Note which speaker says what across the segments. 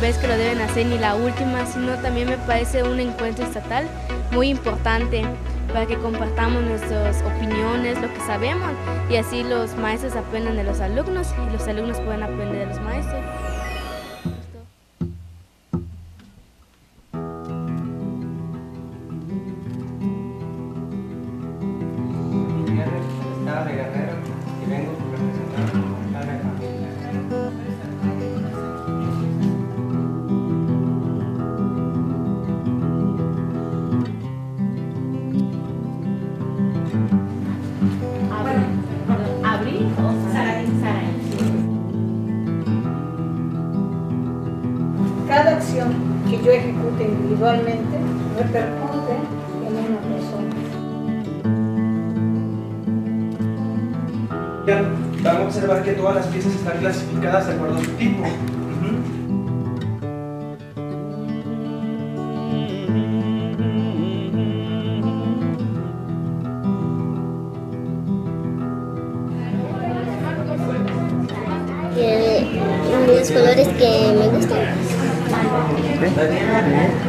Speaker 1: vez que lo deben hacer ni la última, sino también me parece un encuentro estatal muy importante para que compartamos nuestras opiniones, lo que sabemos y así los maestros aprendan de los alumnos y los alumnos pueden aprender de los maestros.
Speaker 2: Repercute en una persona.
Speaker 3: Vamos a observar que todas las piezas están clasificadas de acuerdo a su tipo.
Speaker 4: los colores que me gustan.
Speaker 3: Esa,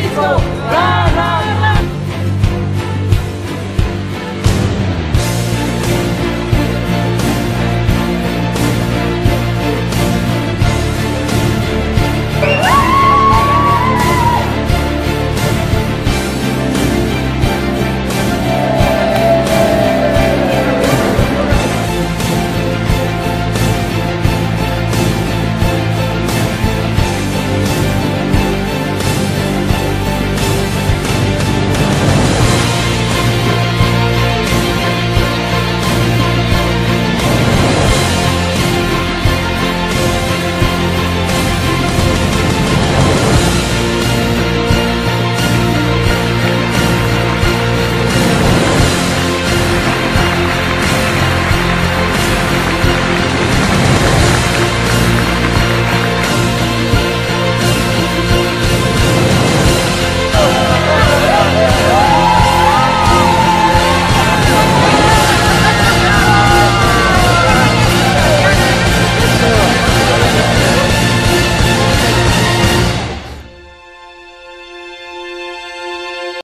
Speaker 5: people.